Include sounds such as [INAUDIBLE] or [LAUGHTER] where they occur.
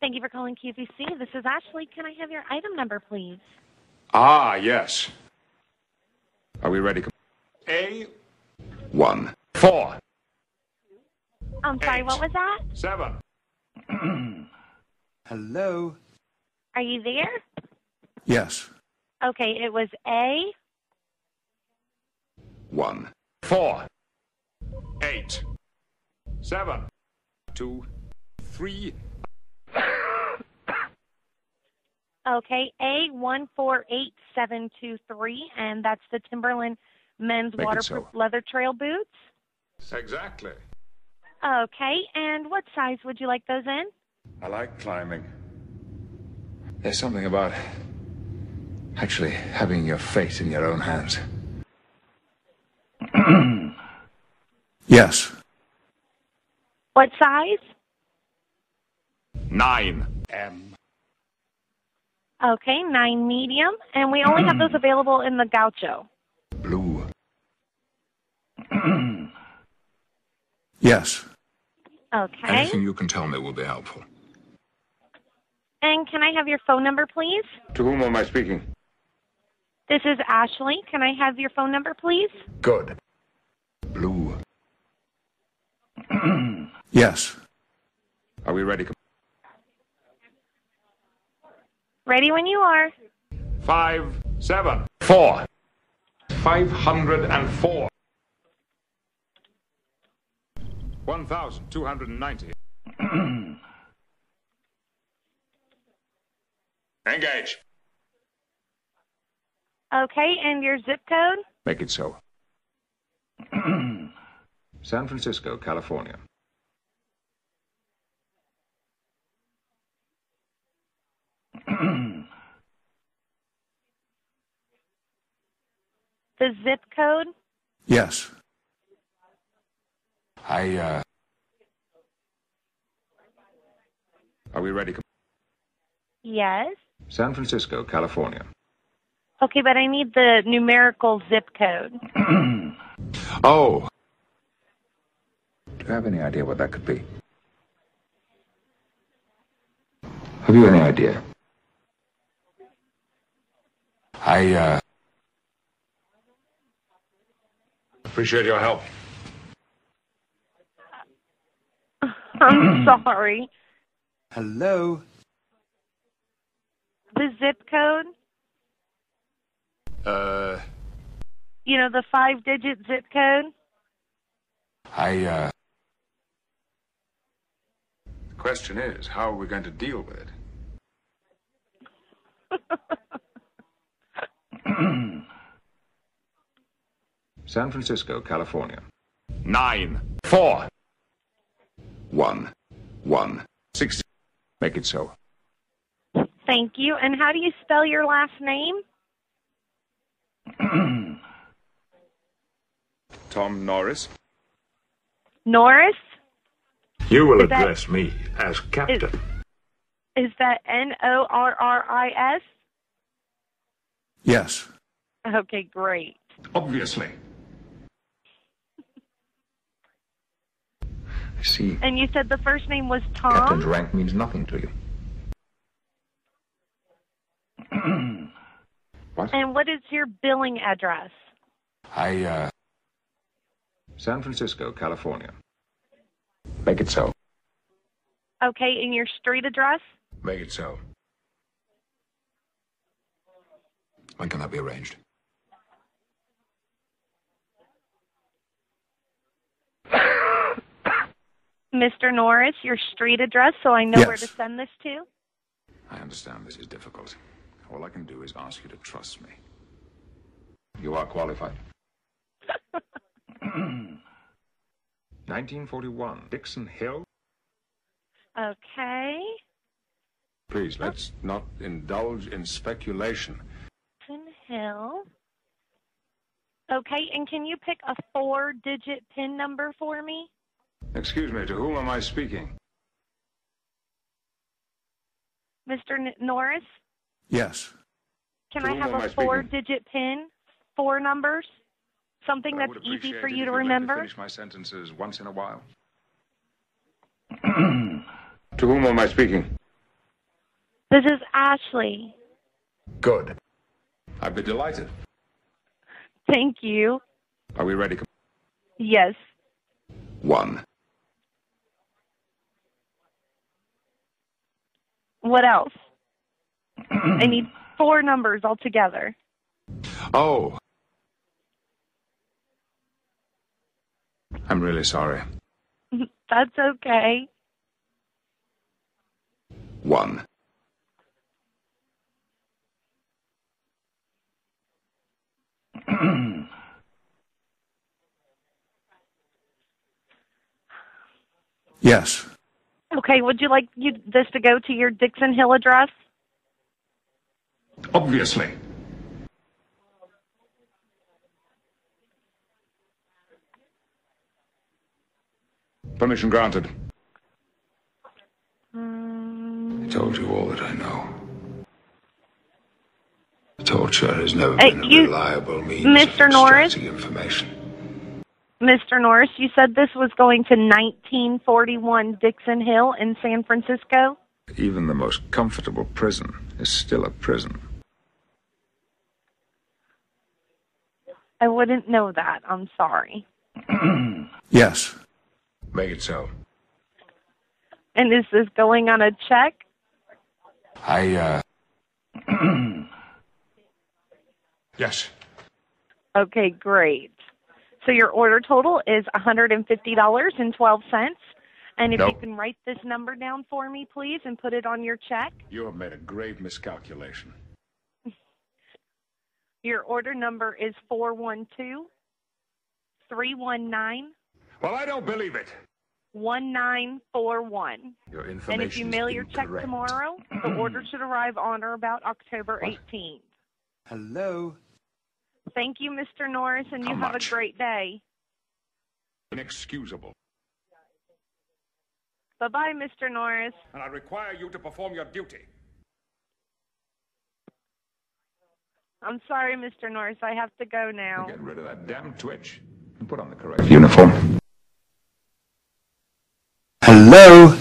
Thank you for calling QVC. This is Ashley. Can I have your item number, please? Ah, yes. Are we ready? A. One. Four. I'm sorry, Eight. what was that? Seven. [CLEARS THROAT] Hello? Are you there? Yes. Okay, it was A. One. Four. Eight. Seven. Two. Three. Okay, A one four eight seven two three, and that's the Timberland men's Make waterproof so. leather trail boots. Exactly. Okay, and what size would you like those in? I like climbing. There's something about actually having your fate in your own hands. [CLEARS THROAT] Yes. What size? Nine. M. Okay, nine medium, and we only have those [CLEARS THROAT] available in the gaucho. Blue. [CLEARS THROAT] Yes. Okay, Anything you can tell me will be helpful. and can I have your phone number, please? To whom am I speaking? This is Ashley. Can I have your phone number, please? Good. Blue. [CLEARS THROAT] Yes. Are we ready? Ready when you are. Five, seven, four. Five hundred and four. One thousand two hundred and ninety. [CLEARS THROAT] Engage. Okay, and your zip code? Make it so. [CLEARS THROAT] San Francisco, California. The zip code? Yes. I, uh. Are we ready? Yes. San Francisco, California. Okay, but I need the numerical zip code. [CLEARS THROAT] Oh. Do you have any idea what that could be? Have you any idea? I, uh. Appreciate your help. [LAUGHS] I'm sorry. Hello? The zip code? Uh. You know, the five digit zip code? I, uh. The question is, how are we going to deal with it? [LAUGHS] [CLEARS THROAT] San Francisco, California. Nine, four, one, one, six. Make it so. Thank you. And how do you spell your last name? [CLEARS THROAT] Tom Norris. Norris? You will Is that- address me as captain. Is that N O R R I S? Yes. Okay, great. Obviously. I see. And you said the first name was Tom? Captain's rank means nothing to you. [CLEARS THROAT] what? And what is your billing address? I, uh. San Francisco, California. Make it so. Okay, and your street address? Make it so. When can that be arranged? Mr. Norris, your street address so I know where to send this to? I understand this is difficult. All I can do is ask you to trust me. You are qualified. [LAUGHS] 1941, Dixon Hill. Okay. Please, let's not indulge in speculation. Dixon Hill. Okay, and can you pick a four digit PIN number for me? Excuse me, to whom am I speaking? Mr. N- Norris, Yes. can I have a speaking? four digit PIN? Four numbers? Something I that's would easy appreciate for it you if to you'd let me remember? finish my sentences once in a while. [CLEARS THROAT] to whom am I speaking? This is Ashley. Good. I'd be delighted. Thank you. Are we ready? Yes. One. What else? I need four numbers altogether. Oh. I'm really sorry. [LAUGHS] That's okay. One. [CLEARS THROAT] Yes. Okay, would you like you this to go to your Dixon Hill address? Obviously. Permission granted. Um, I told you all that I know. Torture has never Hey, been a you- reliable means Mr. of Norris? extracting information. Mr. Norris, you said this was going to 1941 Dixon Hill in San Francisco? Even the most comfortable prison is still a prison. I wouldn't know that. I'm sorry. [CLEARS THROAT] Yes. Make it so. And is this going on a check? I, uh. [CLEARS THROAT] yes. Okay, great. So your order total is $150.12. And if Nope. you can write this number down for me, please, and put it on your check. You have made a grave miscalculation. [LAUGHS] Your order number is 412 319 Well, I don't believe it. 1941. Your information. And if you mail your check tomorrow, the order [CLEARS THROAT] should arrive on or about October 18th. Hello. Thank you, Mr. Norris, and you How have much? a great day. Inexcusable. Bye bye, Mr. Norris. And I require you to perform your duty. I'm sorry, Mr. Norris. I have to go now. Get rid of that damn twitch and put on the correct uniform. Hello.